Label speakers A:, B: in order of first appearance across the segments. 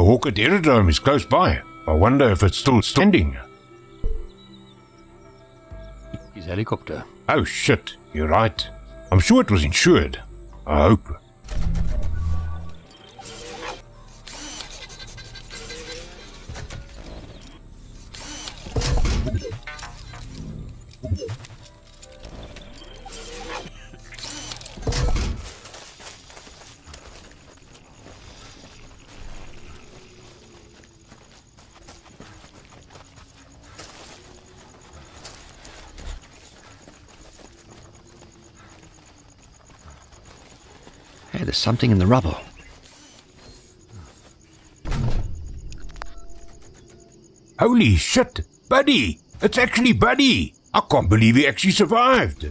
A: The Hawkett Aerodrome is close by. I wonder if it's still standing.
B: His helicopter.
A: Oh shit, you're right. I'm sure it was insured. I hope.
B: Hey, there's something in the rubble.
A: Holy shit, Buddy! It's actually Buddy! I can't believe he actually survived.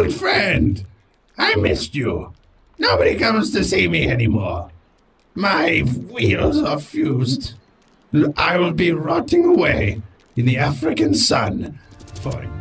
C: Old friend, I missed you. Nobody comes to see me anymore. My wheels are fused. I will be rotting away in the African sun for.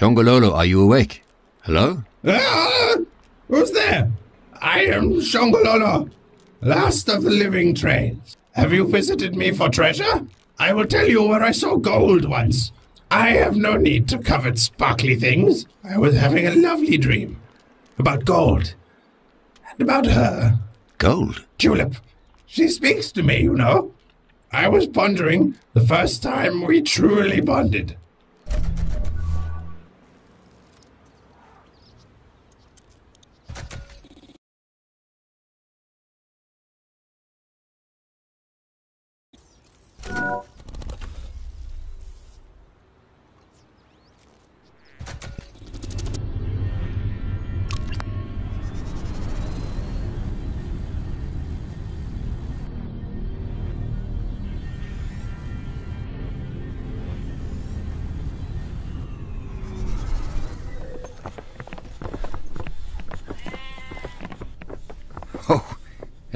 B: Shongololo, are you awake? Hello?
C: Ah! Who's there? I am Shongololo, last of the living trains. Have you visited me for treasure? I will tell you where I saw gold once. I have no need to covet sparkly things. I was having a lovely dream about gold and about her.
B: Gold?
C: Tulip. She speaks to me, you know. I was pondering the first time we truly bonded.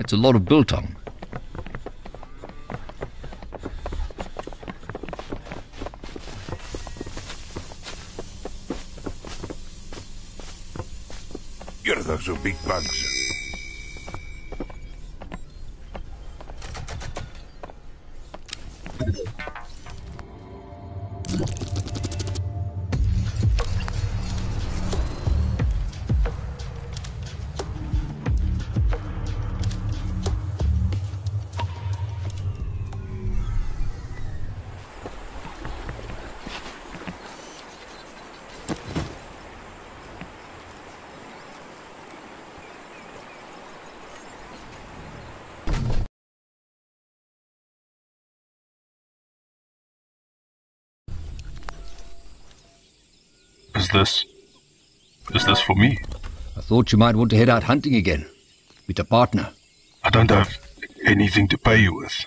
B: That's a lot of biltong.
A: You're those are big bugs.
D: This? Is this for me?
B: I thought you might want to head out hunting again. With a partner.
D: I don't have anything to pay you with.